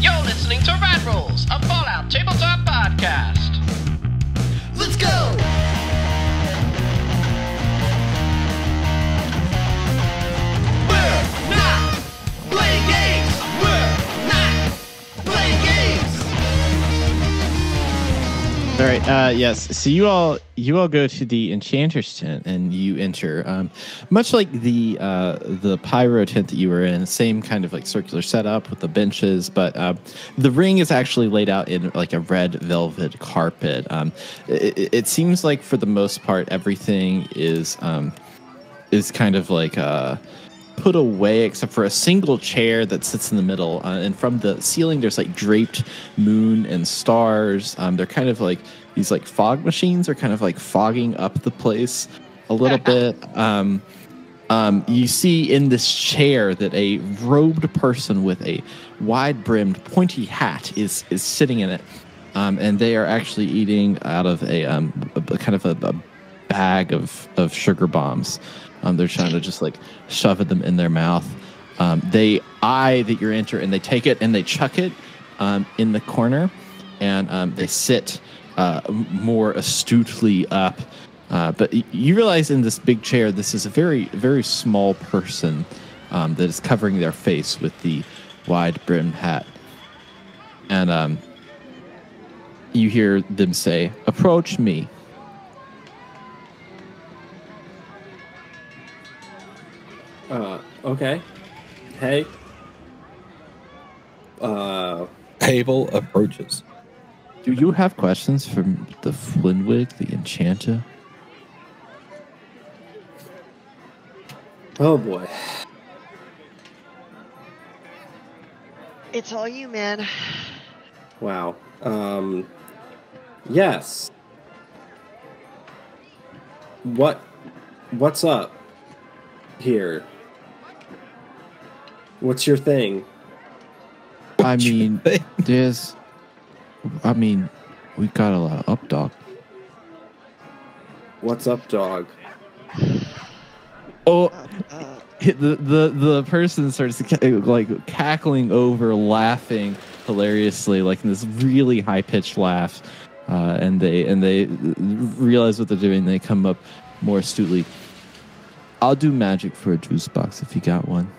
You're listening to Rad Rolls, a Fallout tabletop podcast. All right. Uh, yes. So you all you all go to the enchanter's tent and you enter. Um, much like the uh, the pyro tent that you were in, same kind of like circular setup with the benches, but uh, the ring is actually laid out in like a red velvet carpet. Um, it, it seems like for the most part everything is um, is kind of like uh, put away except for a single chair that sits in the middle. Uh, and from the ceiling, there's like draped moon and stars. Um, they're kind of like these like fog machines are kind of like fogging up the place a little bit. Um, um, you see in this chair that a robed person with a wide brimmed pointy hat is is sitting in it. Um, and they are actually eating out of a, um, a, a kind of a, a bag of, of sugar bombs. Um, they're trying to just like shove them in their mouth. Um, they eye that you're enter and they take it and they chuck it um, in the corner, and um, they sit uh, more astutely up. Uh, but you realize in this big chair, this is a very very small person um, that is covering their face with the wide brimmed hat, and um, you hear them say, "Approach me." Uh, okay. Hey. Uh, Abel approaches. Do you have questions from the Flinwig, the enchanter? oh boy. It's all you, man. Wow. Um, yes. What, what's up here? What's your thing? I mean, there's. I mean, we got a lot of up dog. What's up, dog? Oh, the the the person starts ca- like cackling over, laughing hilariously, like in this really high pitched laugh, uh, and they and they realize what they're doing. They come up more astutely. I'll do magic for a juice box if you got one.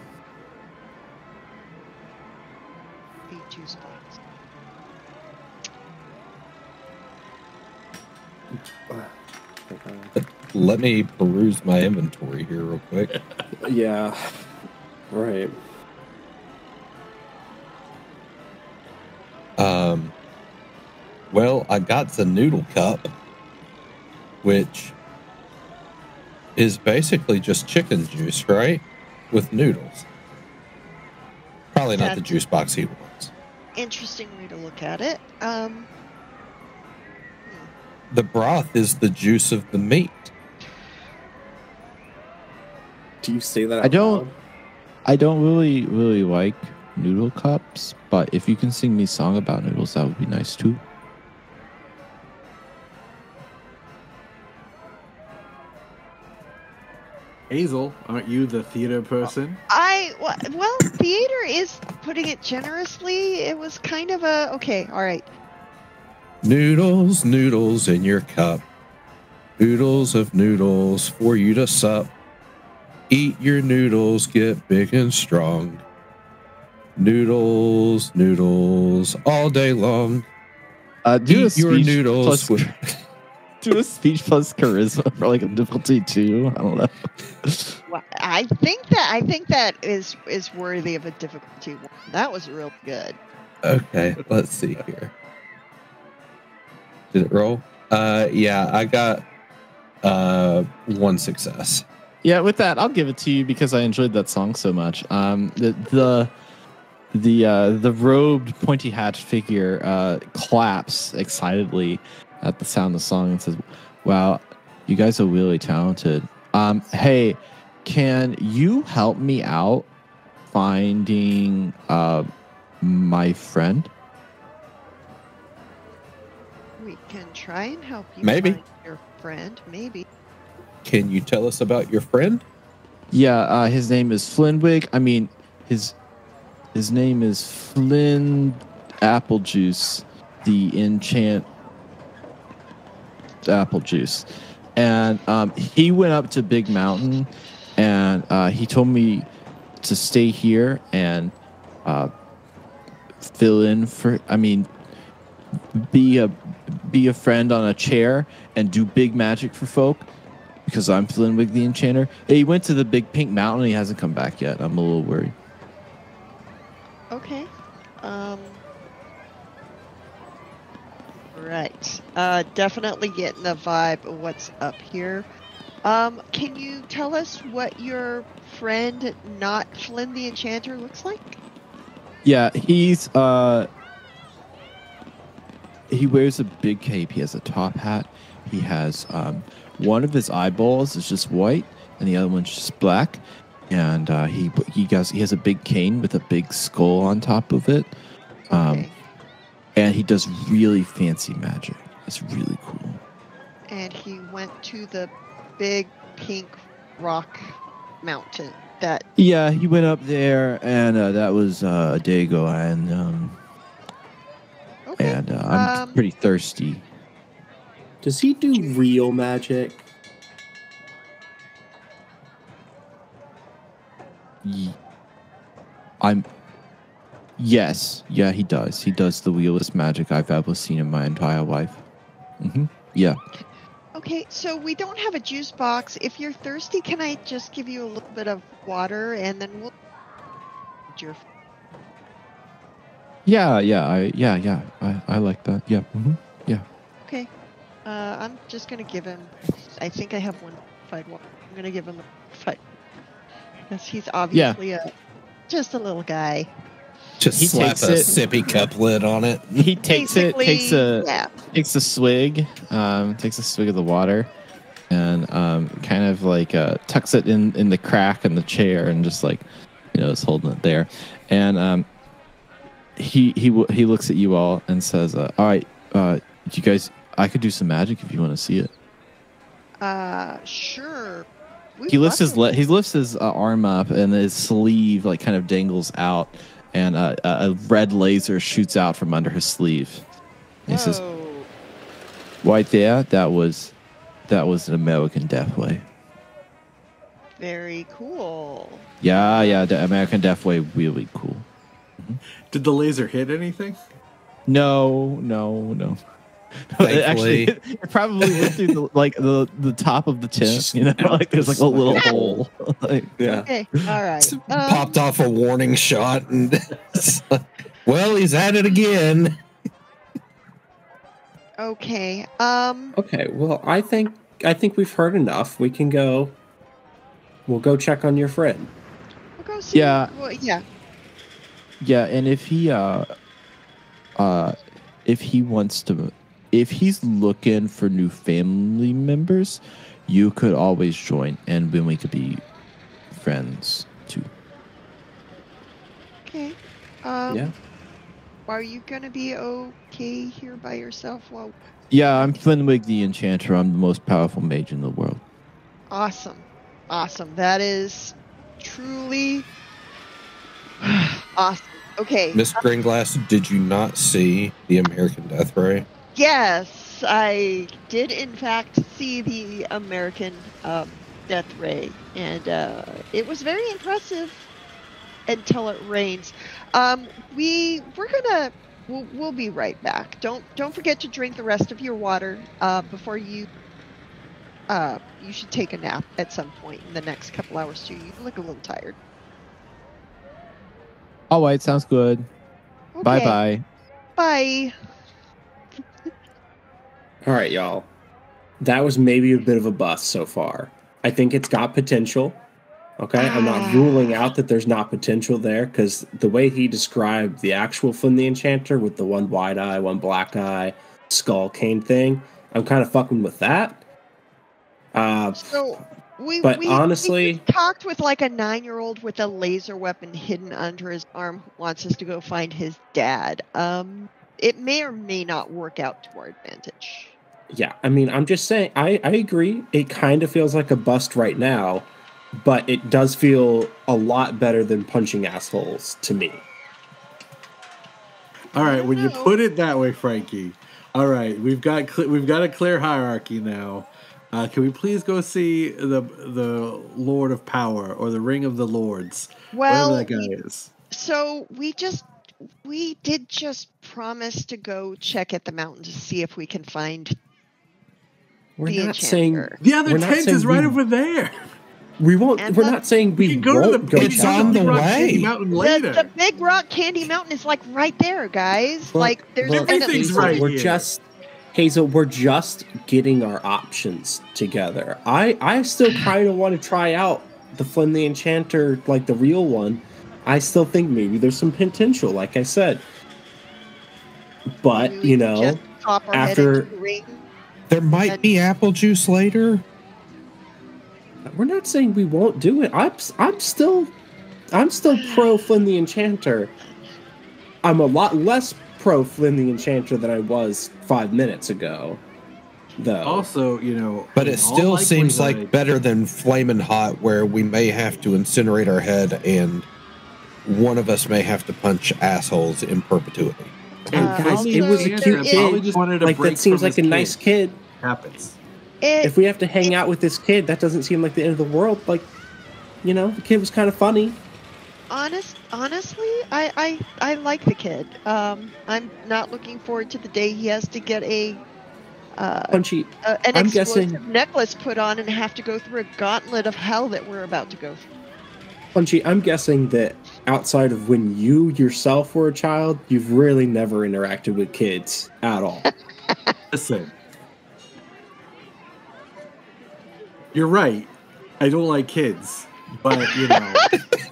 Let me peruse my inventory here real quick. Yeah. Right. Um, well, I got the noodle cup, which is basically just chicken juice, right? With noodles. Probably not the juice box he wants. Interesting way to look at it. Um, The broth is the juice of the meat. Do you say that? I don't- loud? I don't really really like noodle cups, but if you can sing me a song about noodles, that would be nice too. Hazel, aren't you the theater person? I well, theater is putting it generously. It was kind of a okay. All right. Noodles, noodles in your cup. Noodles of noodles for you to sup. Eat your noodles, get big and strong. Noodles, noodles all day long. Uh, do a Eat your speech noodles plus- with do a speech plus charisma for like a difficulty two. I don't know. Well, I think that I think that is is worthy of a difficulty one. That was real good. Okay, let's see here. Did it roll? Uh yeah, I got uh one success. Yeah, with that, I'll give it to you because I enjoyed that song so much. Um, the the the uh, the robed pointy hat figure uh, claps excitedly at the sound of the song and says, "Wow, you guys are really talented. Um, hey, can you help me out finding uh, my friend?" We can try and help you. Maybe. find your friend. Maybe. Can you tell us about your friend? Yeah, uh, his name is Flinwig. I mean, his his name is Flynn apple juice, the enchant apple juice, and um, he went up to Big Mountain, and uh, he told me to stay here and uh, fill in for. I mean, be a be a friend on a chair and do big magic for folk because I'm Flinwig the Enchanter. He went to the big pink mountain. He hasn't come back yet. I'm a little worried. Okay. Um. Right. Uh, definitely getting the vibe of what's up here. Um, can you tell us what your friend, not Flynn the Enchanter, looks like? Yeah, he's uh he wears a big cape. He has a top hat. He has um one of his eyeballs is just white and the other one's just black. And uh, he he has he has a big cane with a big skull on top of it. Um Okay. and he does really fancy magic. It's really cool. And he went to the big pink rock mountain. That Yeah, he went up there and uh, that was uh, a day ago and um. And uh, I'm Um, pretty thirsty. Does he do real magic? Ye- I'm. Yes, yeah, he does. He does the wheelless magic I've ever seen in my entire life. hmm Yeah, Okay, so we don't have a juice box. If you're thirsty, can I just give you a little bit of water and then we'll. Your yeah, yeah. I yeah, yeah. I, I like that. Yeah. hmm yeah. Okay. Uh, I'm just gonna give him. I think I have one fight one. I'm gonna give him a fight because he's obviously a just a little guy. Just He slap takes a it- sippy cup lid on it. He takes it, takes a yeah. takes a swig, um, takes a swig of the water, and um, kind of like uh, tucks it in in the crack in the chair, and just like you know, is holding it there, and um, he he he looks at you all and says, uh, "All right, uh, you guys, I could do some magic if you want to see it." Uh, sure. We He lifts his le- he lifts his uh, arm up, and his sleeve like kind of dangles out, and uh, a, a red laser shoots out from under his sleeve. And he says, Whoa. Right there, that was that was an American Death Way. Very cool. Yeah, yeah, the American Death Way really cool. Did the laser hit anything? No, no, no. Actually, Thankfully. it probably went through the, like the the top of the tent. You know, like there's like a little hole. like, Yeah. Okay. All right. Um, Popped off a warning shot, and well, he's at it again. Okay. Um. Okay, well, I think I think we've heard enough. We can go. We'll go check on your friend. We'll go see. Yeah. Well, yeah. Yeah, and if he uh uh if he wants to if he's looking for new family members, you could always join and then we could be friends too. Okay. Um, Yeah. Are you gonna be okay here by yourself? Well, Yeah, I'm Flinwig the Enchanter. I'm the most powerful mage in the world. awesome, awesome. That is truly awesome. Okay. Miss Greenglass, did you not see the American Death Ray? Yes, I did in fact see the American um, Death Ray, and uh, it was very impressive until it rains. Um, we we're gonna we'll, we'll be right back. Don't don't forget to drink the rest of your water uh, before you. Uh, you should take a nap at some point in the next couple hours too. You look a little tired. All right, sounds good. Bye Okay, bye. Bye. All right, y'all. That was maybe a bit of a bust so far. I think it's got potential. Okay, I'm not Ah. ruling out that there's not potential there because the way he described the actual Flynn the Enchanter with the one wide eye, one black eye, skull cane thing, I'm kind of fucking with that. Uh, So we, But we, honestly- we talked with like a nine-year-old with a laser weapon hidden under his arm who wants us to go find his dad. Um, it may or may not work out to our advantage. Yeah, I mean, I'm just saying, I, I agree. It kind of feels like a bust right now, but it does feel a lot better than punching assholes to me. All right, when you put it that way, Frankie. All right, we've got cl- we've got a clear hierarchy now. Uh, can we please go see the the Lord of Power or the Ring of the Lords? Well, that guy we- is. So we just we did just promise to go check at the mountain to see if we can find We're the not saying enchanter. The other We're tent is right we- over there. we won't. And we're the- not saying we, We can go to the go big It's check on the Rock way. Candy Mountain The, later. the Big Rock Candy Mountain is like right there, guys. Look, like there's look, Everything's right We're here. just Hazel. We're just getting our options together. I I still kind of want to try out the Flynn the Enchanter, like the real one. I still think maybe there's some potential, like I said. But you know, just pop our after- head into the ring. There might be apple juice later. we're not saying we won't do it. I'm s- I'm still I'm still pro Flynn the Enchanter. I'm a lot less pro Flynn the Enchanter than I was five minutes ago, though. Also, you know, But it still seems like likelihood- better than flaming hot, where we may have to incinerate our head and one of us may have to punch assholes in perpetuity. And Uh, guys, it was a cute there is- kid. just wanted a Like that seems like a his nice kid. kid. happens. It, If we have to hang out with this kid, that doesn't seem like the end of the world. Like, you know, the kid was kind of funny. Honest, honestly, I, I I like the kid. Um, I'm not looking forward to the day he has to get a. Uh, Punchy. a an I'm explosive guessing- necklace put on and have to go through a gauntlet of hell that we're about to go through. Punchy, I'm guessing that outside of when you yourself were a child, you've really never interacted with kids at all. Listen, you're right. I don't like kids, but you know,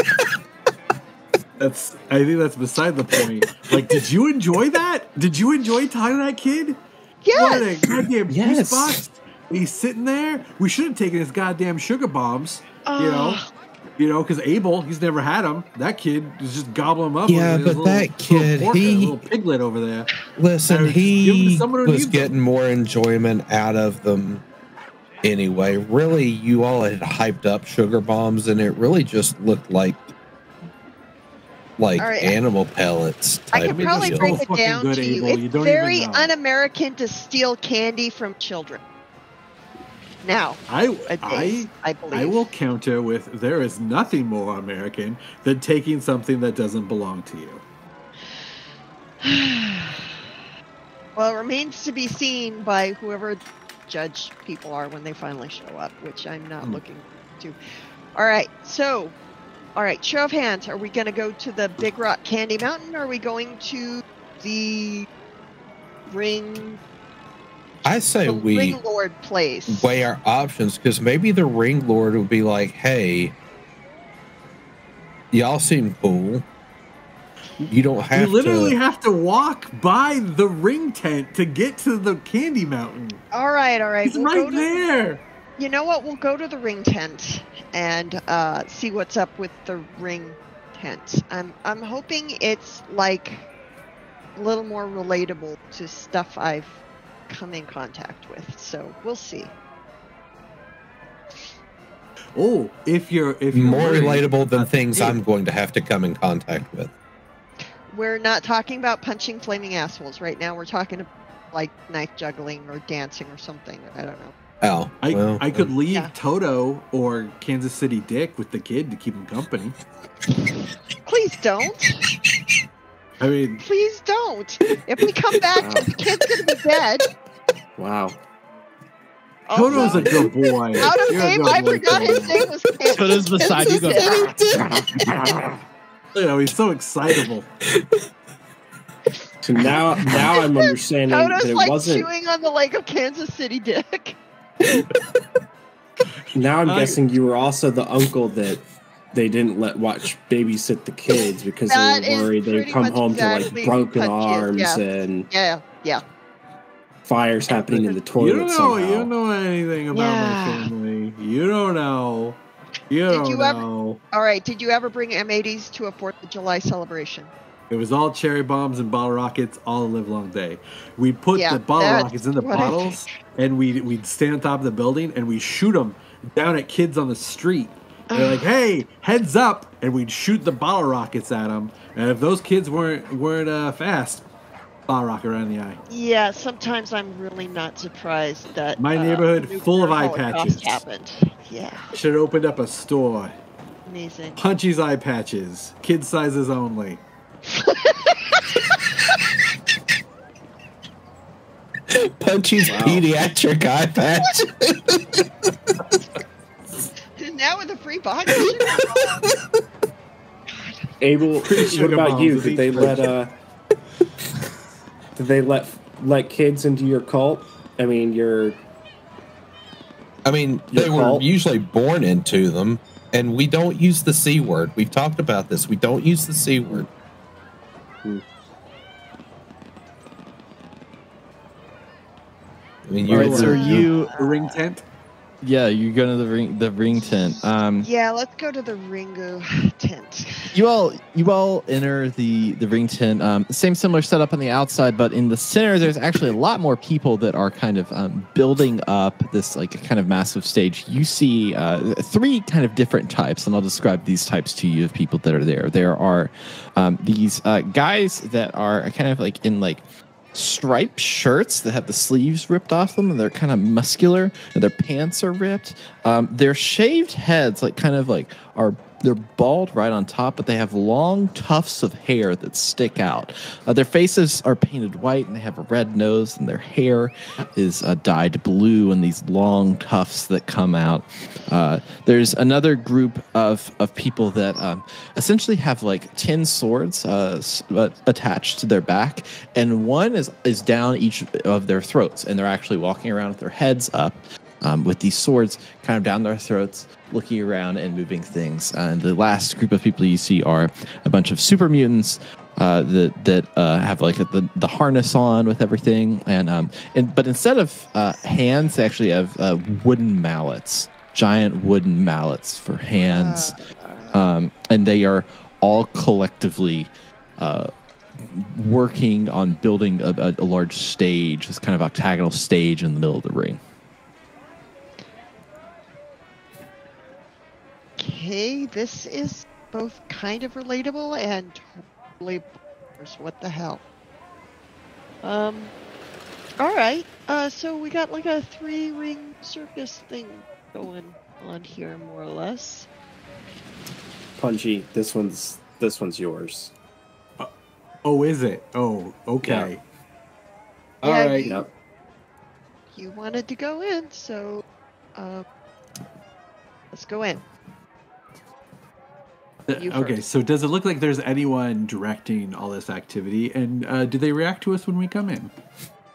that's. I think that's beside the point. Like, did you enjoy that? Did you enjoy talking to that kid? What a Yes. goddamn Yes. juice box! He's sitting there. We should have taken his goddamn sugar bombs. You know, you know, because Abel, he's never had them. That kid is just gobbling them up. Yeah, but little- that little kid, porker, he- little piglet over there. Listen, Or just give 'em to he was needs them. getting more enjoyment out of them anyway. Really, you all had hyped up sugar bombs, and it really just looked like like All right. animal pellets. I type can mean, probably they're break so it down good, to you. Abel, It's don't very un-American to steal candy from children. Now, I, a day, I, I believe. I will counter with there is nothing more American than taking something that doesn't belong to you. Well, it remains to be seen by whoever judge people are when they finally show up, which I'm not Hmm. looking to. All right, so, all right, show of hands. Are we going to go to the Big Rock Candy Mountain? Or are we going to the Ring, I say the we Ring Lord place? weigh our options because maybe the ring lord would be like, "Hey, y'all seem cool. You don't have. You literally to." have to walk by the ring tent to get to the candy mountain. All right, all right. It's we'll right go to, there. You know what? We'll go to the ring tent and uh, see what's up with the ring tent. I'm I'm hoping it's like a little more relatable to stuff I've come in contact with. So we'll see. Oh, if you're if you're more worried relatable than things the I'm going to have to come in contact with. We're not talking about punching flaming assholes right now. We're talking like knife juggling or dancing or something. I don't know. Oh, I, well, I could um, leave Yeah. Toto or Kansas City Dick with the kid to keep him company. Please don't. I mean, Please don't. If we come back, the kid's gonna be dead. Wow. Oh, Toto's a good boy. Out of You're name, I boy, forgot his name was Kansas. Toto's beside you, go, You know, he's so excitable. So now, now I'm understanding that Toto's it like wasn't. chewing on the leg of Kansas City Dick. Now I'm I- guessing you were also the uncle that they didn't let watch babysit the kids because they were worried they'd come much home to like broken arms yeah. and Yeah, yeah. fires happening in the toilet You don't know. somehow. You don't know anything about Yeah. my family. You don't know. You Did don't you ever- know. All right. Did you ever bring M80s to a Fourth of July celebration? It was all cherry bombs and bottle rockets all the live long day. We put Yeah, the bottle rockets in the what I bottles, and we we'd stand on top of the building and we'd shoot them down at kids on the street. They're like, "Hey, heads up!" and we'd shoot the bottle rockets at them. And if those kids weren't weren't uh, fast, Spot rock around the eye. Yeah, sometimes I'm really not surprised that My uh, neighborhood full of eye patches. happened. Yeah, Should have opened up a store. amazing. Punchy's eye patches. Kid sizes only. Punchy's pediatric eye patch. now with a free body. Abel, what about you? Did they let uh did they let let kids into your cult? I mean, your I mean, Your they were usually born into them, and we don't use the C word. We've talked about this. We don't use the C word. I mean, you're right, so are you? A ring tent? Yeah, you're going to the ring, the ring tent. Um, yeah, let's go to the Ringo tent. you all, you all enter the the ring tent. Um, same similar setup on the outside, but in the center, there's actually a lot more people that are kind of um, building up this like kind of massive stage. You see uh, three kind of different types, and I'll describe these types to you of people that are there. There are um, these uh, guys that are kind of like in like striped shirts that have the sleeves ripped off them and they're kind of muscular and their pants are ripped. Um, their shaved heads like kind of like are they're bald right on top but they have long tufts of hair that stick out uh, their faces are painted white and they have a red nose and their hair is uh, dyed blue and these long tufts that come out uh, there's another group of, of people that um, essentially have like tin swords uh, uh, attached to their back, and one is is down each of their throats, and they're actually walking around with their heads up. Um, with these swords kind of down their throats, looking around and moving things. And the last group of people you see are a bunch of super mutants uh, that that uh, have like the, the harness on with everything, and um, and but instead of uh, hands, they actually have uh, wooden mallets, giant wooden mallets for hands, um, and they are all collectively uh, working on building a, a, a large stage, this kind of octagonal stage in the middle of the ring. Okay, this is both kind of relatable and totally bonkers. what the hell. Um, all right. Uh, so we got like a three ring circus thing going on here, more or less. Punchy. This one's this one's yours. Oh, is it? Oh, okay. All Yeah, right. you- Yep. You wanted to go in, so uh, let's go in. Okay, so does it look like there's anyone directing all this activity? And uh, do they react to us when we come in?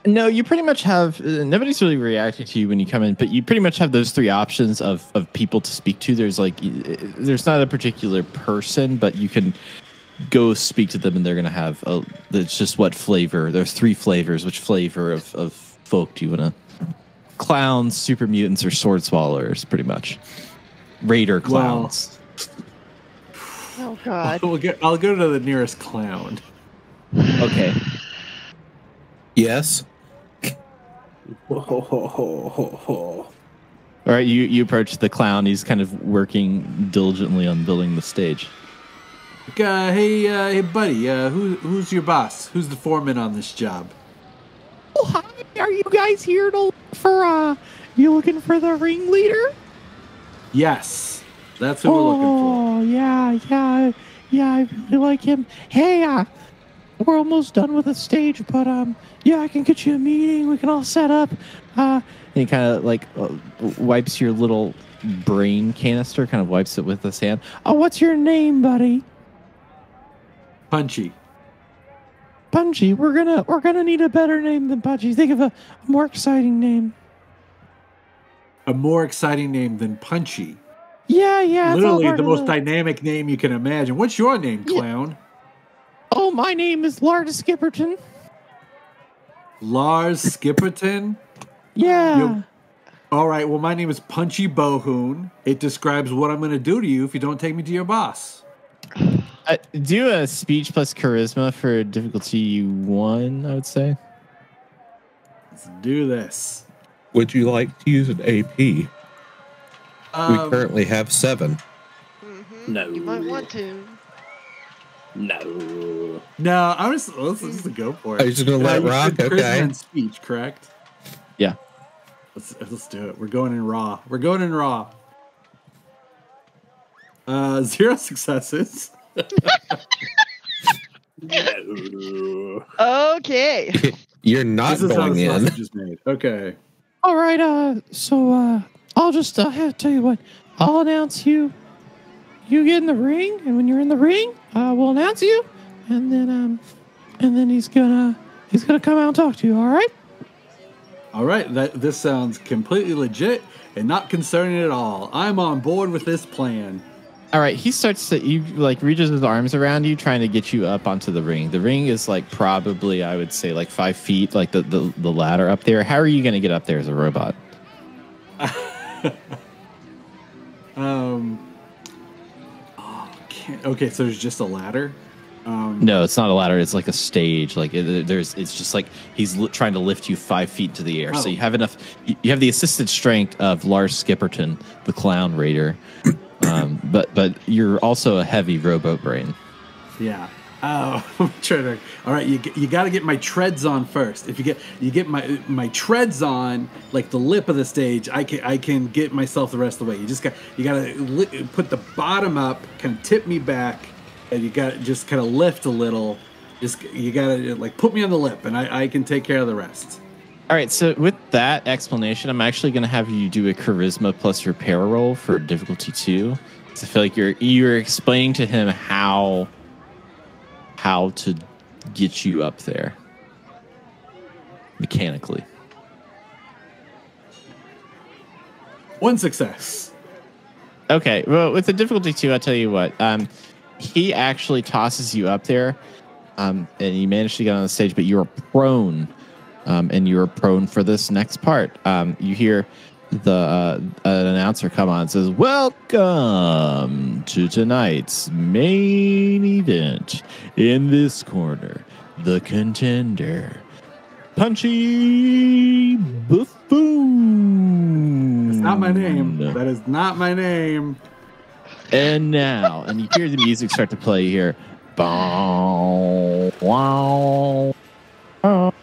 No, you pretty much have uh, nobody's really reacting to you when you come in, but you pretty much have those three options of of people to speak to. There's like uh, there's not a particular person, but you can go speak to them and they're gonna have a. It's just what flavor. There's three flavors. Which flavor of of folk do you wanna? Clowns, super mutants, or sword swallowers, pretty much. Raider clowns. Oh God. We'll get, I'll go to the nearest clown. okay. yes. All right, you you approach the clown. He's kind of working diligently on building the stage. Uh, hey, uh, hey, buddy. Uh, who, who's your boss? Who's the foreman on this job? Oh, hi. Are you guys here to look for, uh, you looking for the ringleader? Yes, that's who we're looking for. Oh, yeah, yeah, yeah, I really like him. Hey, uh, we're almost done with the stage, but, um, yeah, I can get you a meeting. We can all set up. Uh, and he kind of, like, uh, wipes your little brain canister, kind of wipes it with his hand. Oh, what's your name, buddy? Punchy. Punchy. We're gonna, we're gonna need a better name than Punchy. Think of a more exciting name. A more exciting name than Punchy. Yeah, yeah. Literally the most dynamic name you can imagine. What's your name, Yeah. clown? Oh, my name is Lars Skipperton. Lars Skipperton. Yeah. You- All right. Well, my name is Punchy Bohoon. It describes what I'm going to do to you if you don't take me to your boss. Uh, do a speech plus charisma for difficulty one, I would say. Let's do this. Would you like to use an AP? We Um, currently have seven. Mhm. No. You might want to. No. No, I'm just let's, let's just go for it. Are you just gonna let it rock? said charisma Okay. and speech, correct? Yeah. Let's let's do it. We're going in raw. We're going in raw. Uh, zero successes. No. Okay. You're not this is how going the in. made. Okay. All right, uh, so uh, I'll just uh, have to tell you what. I'll announce you. You get in the ring, and when you're in the ring, uh, we'll announce you, and then um, and then he's gonna he's gonna come out and talk to you. All right? All right. That this sounds completely legit and not concerning at all. I'm on board with this plan. All right. He starts to he like reaches his arms around you, trying to get you up onto the ring. The ring is like probably I would say like five feet, like the the, the ladder up there. How are you gonna get up there as a robot? Um. Oh, can't, okay, so there's just a ladder. Um, No, it's not a ladder. It's like a stage. Like it, there's, it's just like he's li- trying to lift you five feet to the air. So Oh. you have enough. You you have the assisted strength of Lars Skipperton, the Clown Raider, um, but but you're also a heavy rowboat brain. Yeah. Oh, I'm to. All right, you you got to get my treads on first. If you get you get my my treads on, like the lip of the stage, I can I can get myself the rest of the way. You just got you got to put the bottom up, kind of tip me back, and you got to just kind of lift a little. Just you got to like put me on the lip, and I I can take care of the rest. All right. So with that explanation, I'm actually going to have you do a charisma plus repair roll for difficulty two. I feel like you're you're explaining to him how how to get you up there mechanically. One success. Okay, well, with the difficulty two, I'll tell you what. Um, he actually tosses you up there, um, and you manage to get on the stage, but you're prone, um, and you're prone for this next part. Um, you hear the uh, an announcer come on and says, "Welcome to tonight's main event. In this corner, the contender." Punchy Buffoon. It's not my name. That is not my name. And now, and you hear the music start to play here. Bow, wow, bow,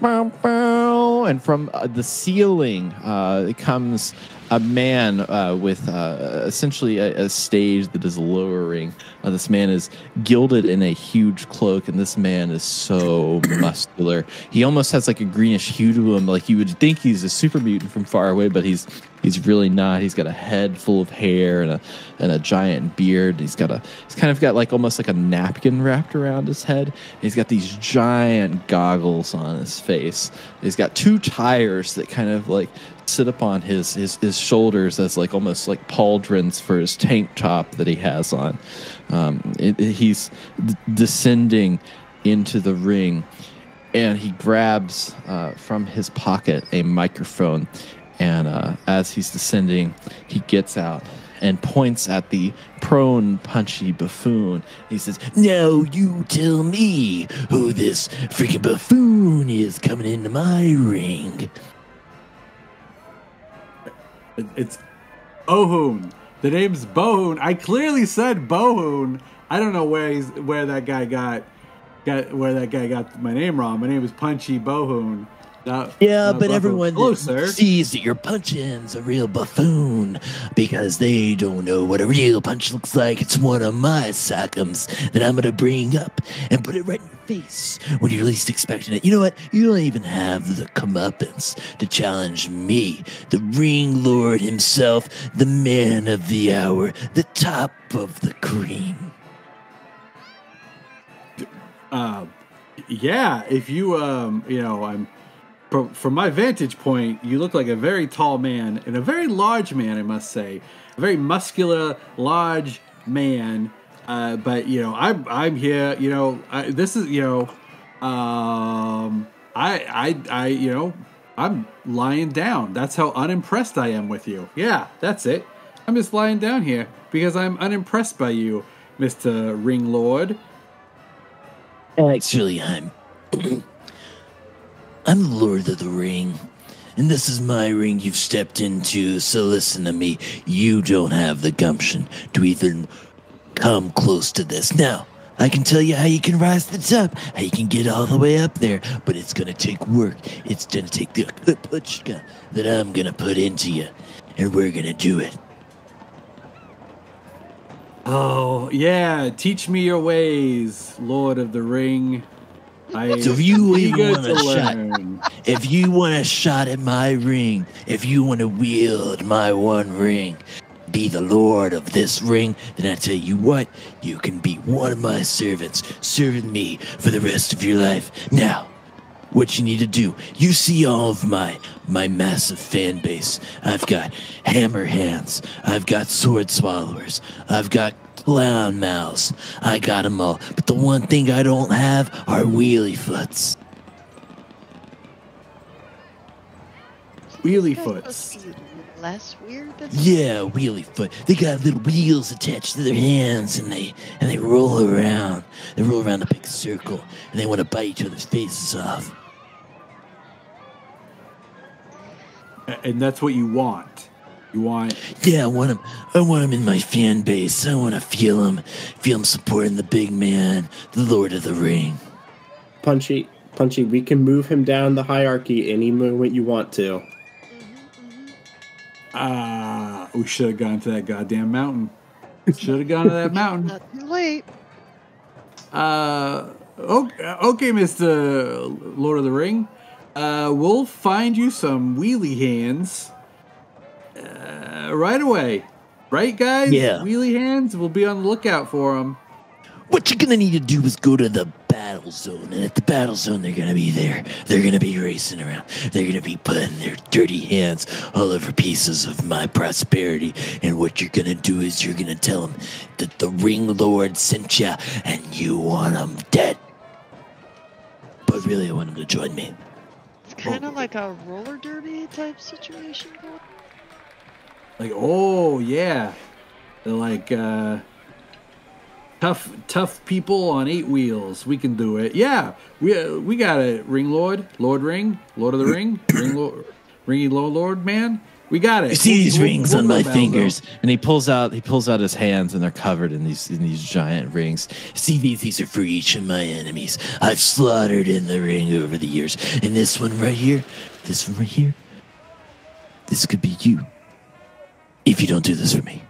bow, bow. And from uh, the ceiling uh, it comes a man uh, with uh, essentially a, a stage that is lowering. Uh, this man is gilded in a huge cloak, and this man is so muscular. He almost has like a greenish hue to him. Like you would think he's a super mutant from far away, but he's he's really not. He's got a head full of hair and a and a giant beard. He's got a he's kind of got like almost like a napkin wrapped around his head. He's got these giant goggles on his face. He's got two tires that kind of like sit upon his his his shoulders as like almost like pauldrons for his tank top that he has on. Um, it, it- he's d- descending into the ring, and he grabs uh, from his pocket a microphone, and uh, as he's descending, he gets out and points at the prone punchy buffoon. He says, Now you tell me who this freaking buffoon is coming into my ring. It- It's Bohoon. The name's Bohun. I clearly said Bohun. I don't know where he's where that guy got got where that guy got my name wrong. My name is Punchy Bohoon. Not- Yeah, not but everyone sir. sees that you're punching's a real buffoon because they don't know what a real punch looks like. It's one of my sockums that I'm gonna bring up and put it right in your face when you're least expecting it. You know what? You don't even have the comeuppance to challenge me, the ring lord himself, the man of the hour, the top of the cream. Uh, yeah, if you um, you know, I'm from, from my vantage point, you look like a very tall man and a very large man, I must say, a very muscular, large man. Uh, but you know, I'm I'm here. You know, I, this is you know, um, I I I you know, I'm lying down. That's how unimpressed I am with you. Yeah, that's it. I'm just lying down here because I'm unimpressed by you, Mister Ring Lord. Actually, I'm. I'm Lord of the Ring. And this is my ring you've stepped into, so listen to me. You don't have the gumption to even come close to this. Now, I can tell you how you can rise to the top, how you can get all the way up there, but it's gonna take work. It's gonna take the pushka that I'm gonna put into you, and we're gonna do it. Oh yeah, teach me your ways, Lord of the Ring. I So if you even want to a shot, if you want a shot at my ring, if you want to wield my one ring, be the lord of this ring, then I tell you what, you can be one of my servants, serving me for the rest of your life. Now, what you need to do, you see all of my my massive fan base. I've got hammer hands, I've got sword swallowers, I've got clown mouths. I got 'em all. But the one thing I don't have are wheelie foots. Wheelie foots. supposed to be Less weird than Yeah, wheelie foot. They got little wheels attached to their hands, and they and they roll around. They roll around a big circle, and they want to bite each other's faces off. And that's what you want. You want Yeah, I want him. I want him in my fan base. I want to feel him, feel him supporting the big man, the Lord of the Ring. Punchy, Punchy, we can move him down the hierarchy any moment you want to. ah, we should have gone to that goddamn mountain. Should have gone to that mountain. not too late. Uh, okay, okay, Mister Lord of the Ring. Uh, we'll find you some wheelie hands. Right away, right, guys? Yeah. Wheelie hands. We'll be on the lookout for them. What you're gonna need to do is go to the battle zone, and at the battle zone, they're gonna be there. They're gonna be racing around. They're gonna be putting their dirty hands all over pieces of my prosperity. And what you're gonna do is you're gonna tell them that the Ring Lord sent you, and you want them dead. But really, I want them to join me. It's kind of like a roller derby type situation. going on. Like, oh yeah, they're like uh, tough, tough people on eight wheels. We can do it. Yeah, we uh, we got it. Ring Lord, Lord Ring, Lord of the Ring, Ring Lord, Ringy Lord, Lord man. We got it. You see We'll- these we'll- rings we'll on go my fingers? and he pulls out he pulls out his hands and they're covered in these in these giant rings. See, these, these are for each of my enemies. I've slaughtered in the ring over the years. And this one right here, this one right here, this could be you. If you don't do this for me.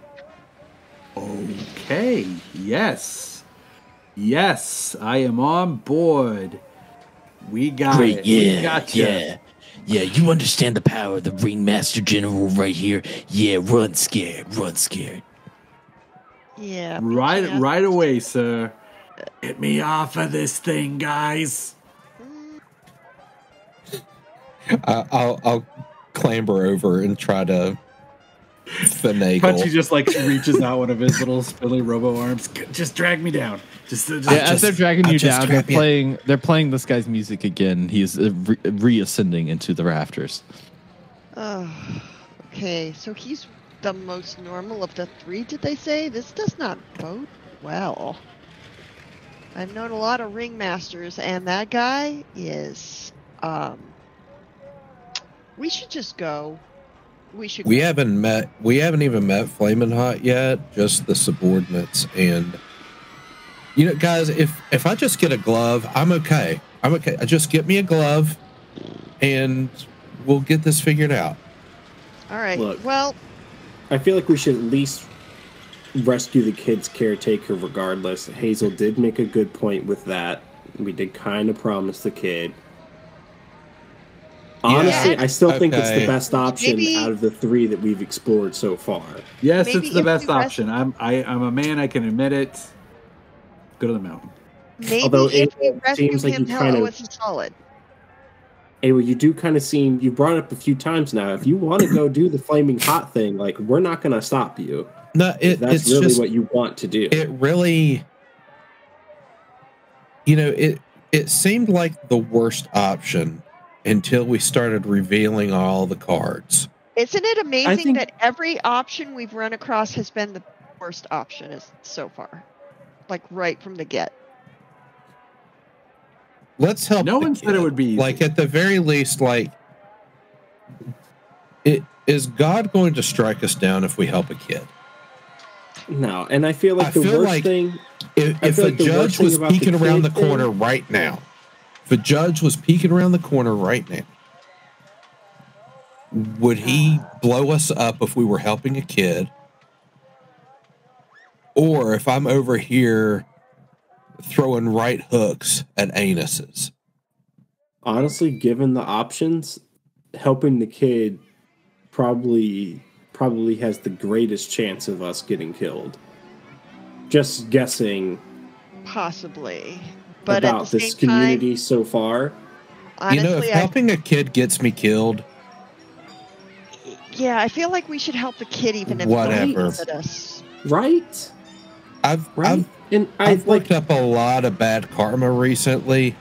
Okay. Yes. Yes, I am on board. We got Great, it. We yeah, gotcha. yeah. Yeah, you understand the power of the Ringmaster General right here. Yeah, run scared, run scared. Yeah. Right, yeah. right away, sir. Get me off of this thing, guys. I, I'll I'll clamber over and try to finagle. Punchy just like reaches out one of his little spilly robo arms. Just drag me down. Just, just Yeah, as they're dragging I'll you down, they're you. playing they're playing this guy's music again. He's re- reascending into the rafters. Oh, okay, so he's the most normal of the three, did they say? This does not bode well. I've known a lot of ringmasters, and that guy is. Um, we should just go. We should. We haven't met. We haven't even met Flamin' Hot yet. Just the subordinates, and you know, guys. If if I just get a glove, I'm okay. I'm okay. Uh, just get me a glove, and we'll get this figured out. All right. Look. Well, I feel like we should at least rescue the kid's caretaker regardless. Hazel did make a good point with that. We did kind of promise the kid. Honestly, I still think it's the best option Maybe- out of the three that we've explored so far. yes, Maybe it's the best we rest- option. I'm I, I'm a man. I can admit it. Go to the mountain. maybe Although if it we rescue seems like him, you kind Hello of- is solid. Anyway, you do kind of seem you brought it up a few times now. If you want to go do the flaming hot thing, like we're not going to stop you. No, it, That's it's really just what you want to do. it really. You know, it it seemed like the worst option until we started revealing all the cards. Isn't it amazing think- that every option we've run across has been the worst option is so far? Like right from the get. Let's help. No the one said it would be easy. like at the very least. Like, it is God going to strike us down if we help a kid? No, and I feel like I the feel worst like- thing. If, if feel a like the judge was peeking around the kid thing- corner right now, if a judge was peeking around the corner right now, would he blow us up if we were helping a kid? Or if I'm over here throwing right hooks at anuses? honestly, given the options, helping the kid probably probably has the greatest chance of us getting killed. Just guessing Possibly. But about this same community so far. honestly, you know, if I, helping a kid gets me killed, yeah, I feel like we should help the kid even if Whatever. he us. Right? I've Right? I've and I I've like looked up a lot of bad karma recently.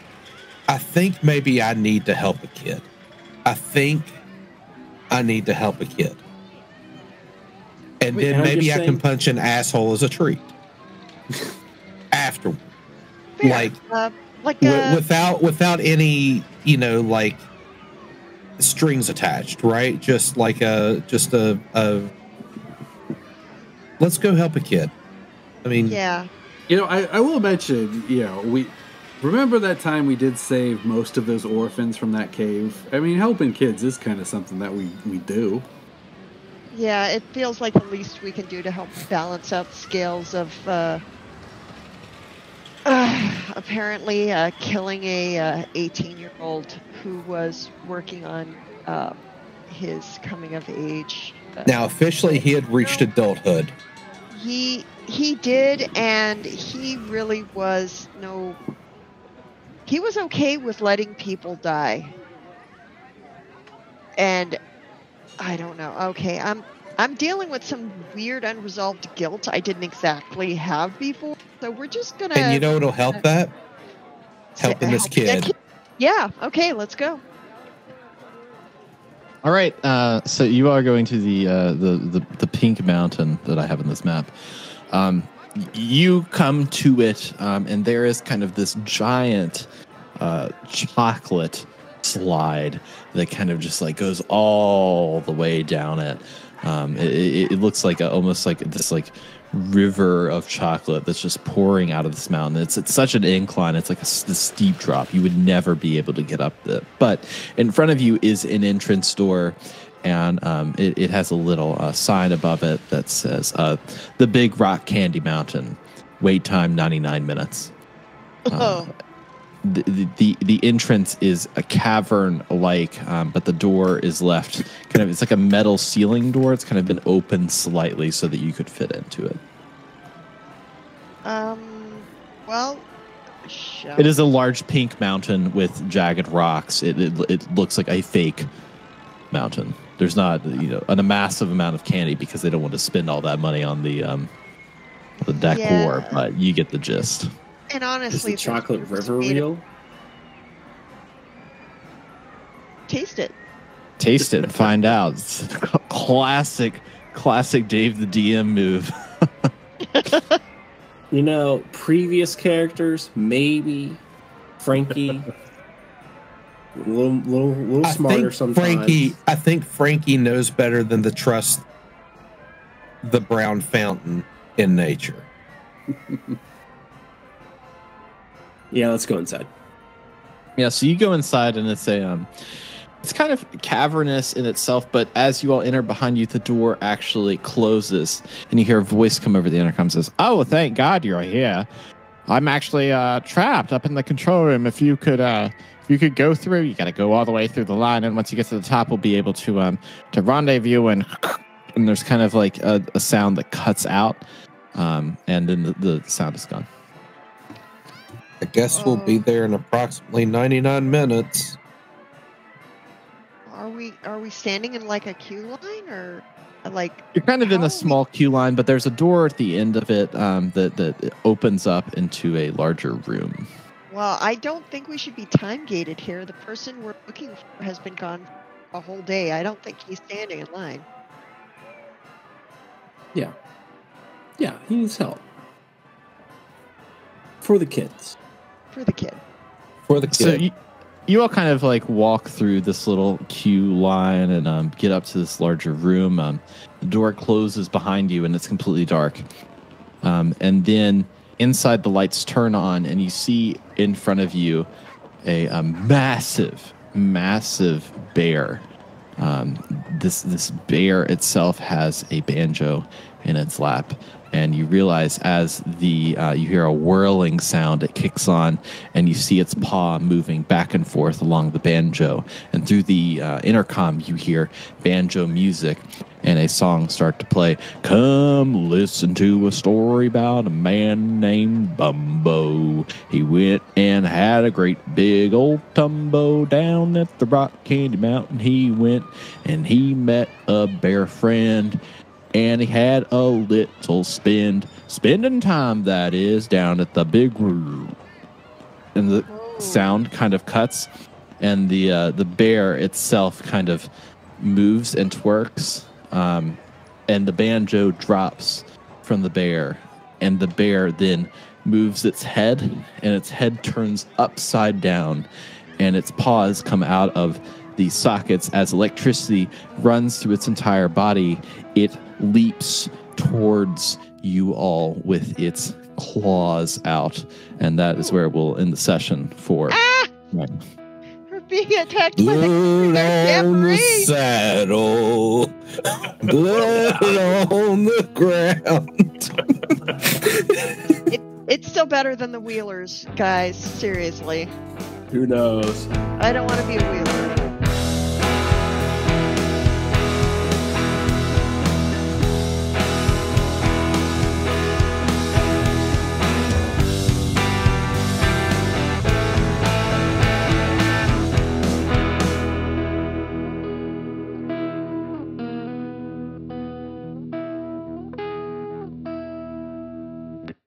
I think maybe I need to help a kid. I think I need to help a kid. And Wait, then and I'm maybe I can punch an asshole as a treat. After Fair. like uh, like wi- uh, without without any, you know, like strings attached, right? Just like a just a, a let's go help a kid. I mean, yeah. You know, I, I will mention, you know, we remember that time we did save most of those orphans from that cave. I mean, helping kids is kind of something that we we do. Yeah, it feels like the least we can do to help balance out the scales of uh, uh, apparently uh, killing a 18 year old who was working on uh, his coming of age. Uh, now officially he had reached adulthood. he he did, and he really was no. He was okay with letting people die, and I don't know. Okay, I'm I'm dealing with some weird unresolved guilt I didn't exactly have before. So we're just gonna And you know what'll help that? helping this help that kid. Yeah. Okay. Let's go. All right, uh, so you are going to the, uh, the the the pink mountain that I have in this map. Um, you come to it, um, and there is kind of this giant uh, chocolate slide that kind of just like goes all the way down it. Um, it, it, looks like a, almost like this like river of chocolate that's just pouring out of this mountain. It's it's such an incline. It's like a, this steep drop. You would never be able to get up it. But in front of you is an entrance door, and um, it, it has a little uh, sign above it that says uh, "The Big Rock Candy Mountain." Wait time 99 minutes. Oh. The, the- entrance is a cavern like um, but the door is left kind of it's like a metal ceiling door it's kind of been opened slightly so that you could fit into it Um. Well. It is a large pink mountain with jagged rocks it, it, it looks like a fake mountain there's not you know an, a massive amount of candy because they don't want to spend all that money on the um the decor Yeah. but you get the gist And is honestly, the chocolate river made real? Taste it. taste it and find out It's classic classic dave the dm move You know, previous characters, maybe Frankie. a little, little, little I smarter think sometimes. Frankie I think Frankie knows better than to trust the brown fountain in nature. Yeah, let's go inside. Yeah, so you go inside and it's a um it's kind of cavernous in itself, but as you all enter behind you, the door actually closes and you hear a voice come over the intercom says, Oh, thank God you're here. I'm actually uh trapped up in the control room. If you could uh if you could go through, you gotta go all the way through the line, and once you get to the top, we'll be able to um to rendezvous and and there's kind of like a, a sound that cuts out. Um and then the, the sound is gone. I guess we'll be there in approximately 99 minutes. Are we are we standing in like a queue line or like You're kind of in How a we- small queue line, but there's a door at the end of it um, that that opens up into a larger room. well, I don't think we should be time gated here. The person we're looking for has been gone a whole day. I don't think he's standing in line. Yeah. Yeah, he needs help. For the kids. For the kid. For the kid. So you, you all kind of like walk through this little queue line and um, get up to this larger room. Um, the door closes behind you, and it's completely dark. Um, and then inside the lights turn on, and you see in front of you a, a massive, massive bear. Um, this this bear itself has a banjo in its lap, and you realize as the uh, you hear a whirling sound, it kicks on, and you see its paw moving back and forth along the banjo, and through the uh, intercom you hear banjo music, and a song start to play. Come listen to a story about a man named Bumbo. He went and had a great big old tumbo down at the Rock Candy Mountain. He went and he met a bear friend. And he had a little spend, spending time that is, down at the big room. And the sound kind of cuts, and the uh, the bear itself kind of moves and twerks, um, and the banjo drops from the bear, and the bear then moves its head, and its head turns upside down, and its paws come out of the sockets as electricity runs through its entire body. It leaps towards you all with its claws out, and that is where we'll end the session for. Ah! Right. We're being attacked by the Blood goddamn on the saddle, blood on the ground. It, it's still better than the Wheelers, guys. Seriously. Who knows? I don't want to be a Wheeler.